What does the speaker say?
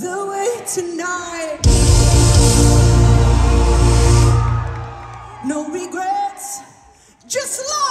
the way tonight. No regrets, just love.